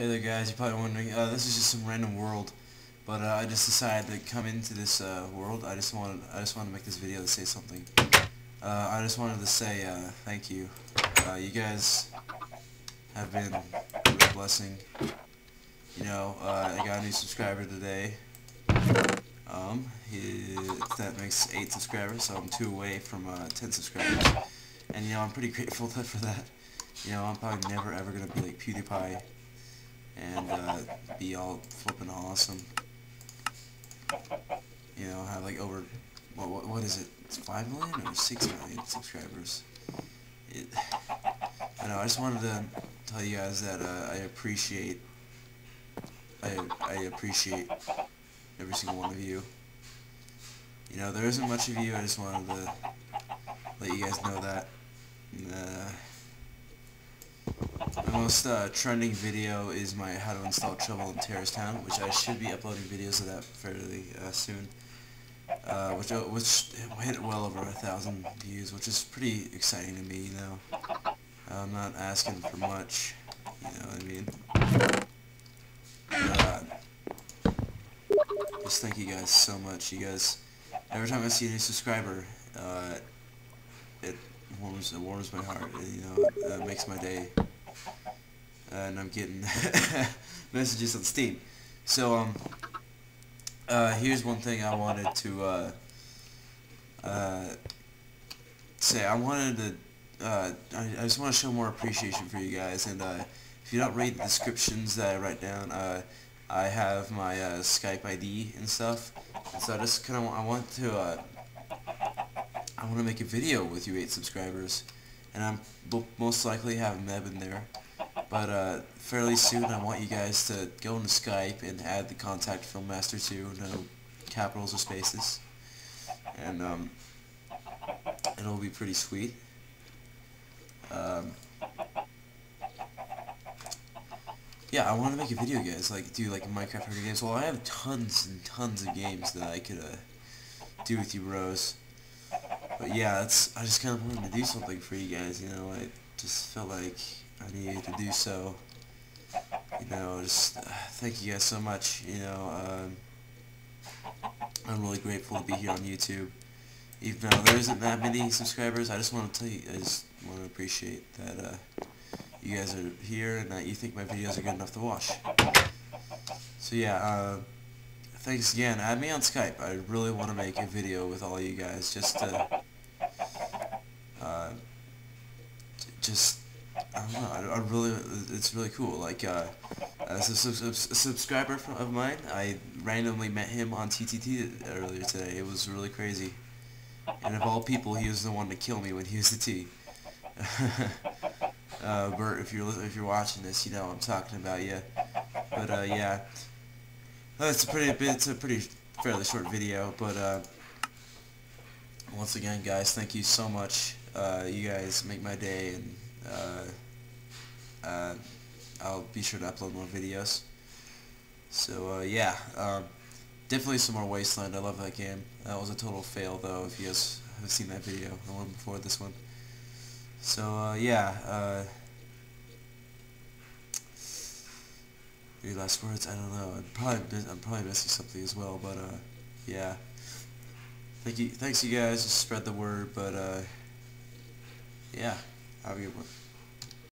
Hey there guys, you're probably wondering, uh, this is just some random world, but uh, I just decided to come into this uh, world, I just wanted, I just wanted to make this video to say something. Uh, I just wanted to say uh, thank you. Uh, you guys have been a blessing. You know, I got a new subscriber today. Um, he, that makes 8 subscribers, so I'm 2 away from uh, 10 subscribers. And you know, I'm pretty grateful for that. You know, I'm probably never ever going to be like PewDiePie and uh, be all flipping awesome. You know, have like over, what, what, what is it, it's 5 million or 6 million subscribers? It, I know, I just wanted to tell you guys that uh, I appreciate, I, I appreciate every single one of you. You know, there isn't much of you, I just wanted to let you guys know that. Uh, my most uh, trending video is my how to install Trouble in Terrorist Town, which I should be uploading videos of that fairly uh, soon. Uh, which uh, which hit well over a thousand views, which is pretty exciting to me. You know, I'm not asking for much. You know what I mean? Just thank you guys so much. You guys, every time I see a new subscriber, uh, it warms it warms my heart. You know, it makes my day and I'm getting messages on Steam. So um, uh, here's one thing I wanted to uh, uh, say. I wanted to. Uh, I, I, just want to show more appreciation for you guys, and uh, if you don't read the descriptions that I write down, uh, I have my Skype ID and stuff. So I just kind of I want to. I want to make a video with you eight subscribers, and I'm most likely have Neb in there. But uh, fairly soon I want you guys to go into Skype and add the contact Filmmaster to, no capitals or spaces. And um, it'll be pretty sweet. Um, yeah, I want to make a video, guys, like do like Minecraft games. Well, I have tons and tons of games that I could uh, do with you bros. But yeah, that's I just kind of wanted to do something for you guys, you know. I just felt like I needed to do so. You know, just uh, thank you guys so much. You know, um, I'm really grateful to be here on YouTube. Even though there isn't that many subscribers, I just want to tell you, I just want to appreciate that uh, you guys are here and that you think my videos are good enough to watch. So yeah, uh, thanks again. Add me on Skype. I really want to make a video with all you guys just to, uh, just I don't know. I, I, really, it's really cool. Like, uh, as a, sub a subscriber of mine, I randomly met him on TTT earlier today. It was really crazy. And of all people, he was the one to kill me when he was the T. uh, Bert, if you're if you're watching this, you know I'm talking about you. But uh, yeah, it's a pretty it's a pretty fairly short video. But uh, once again, guys, thank you so much. Uh, you guys make my day and uh, uh, I'll be sure to upload more videos. So uh, yeah, um, definitely some more Wasteland. I love that game. That was a total fail though. If you guys have seen that video, the one before this one. So uh, yeah. Uh, any last words? I don't know. I'm probably I'm probably missing something as well, but yeah. Thank you, thanks you guys. Just spread the word, but uh, yeah. Have a good one.